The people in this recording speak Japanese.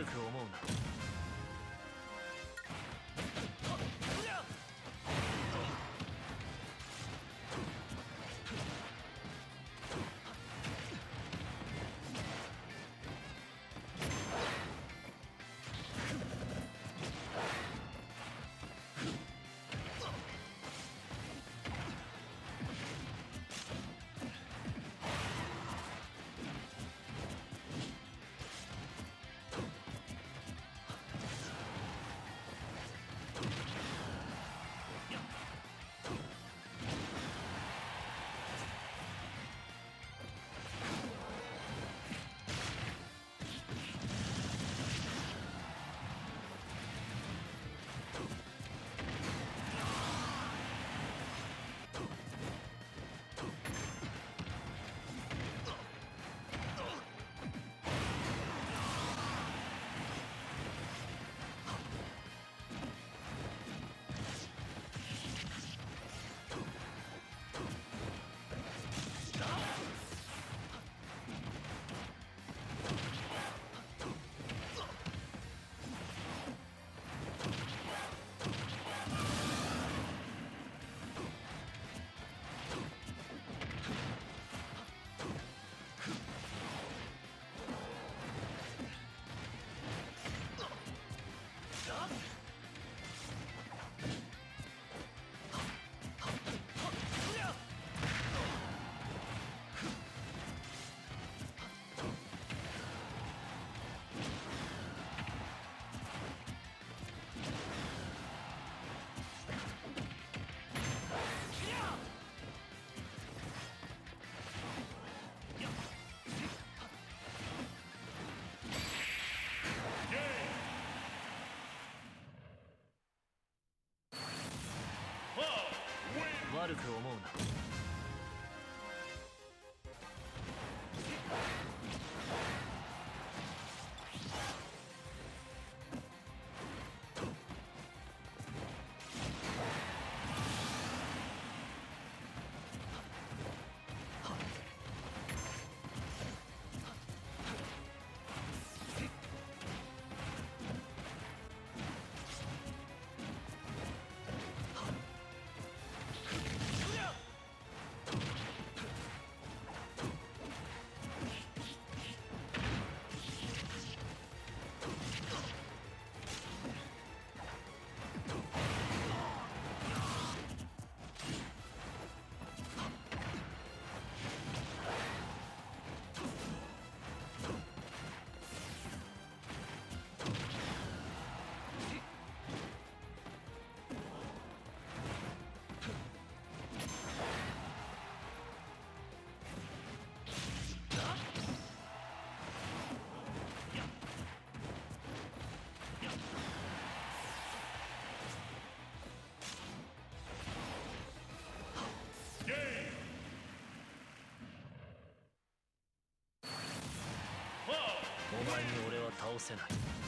悪くく思うな。お前に俺は倒せない。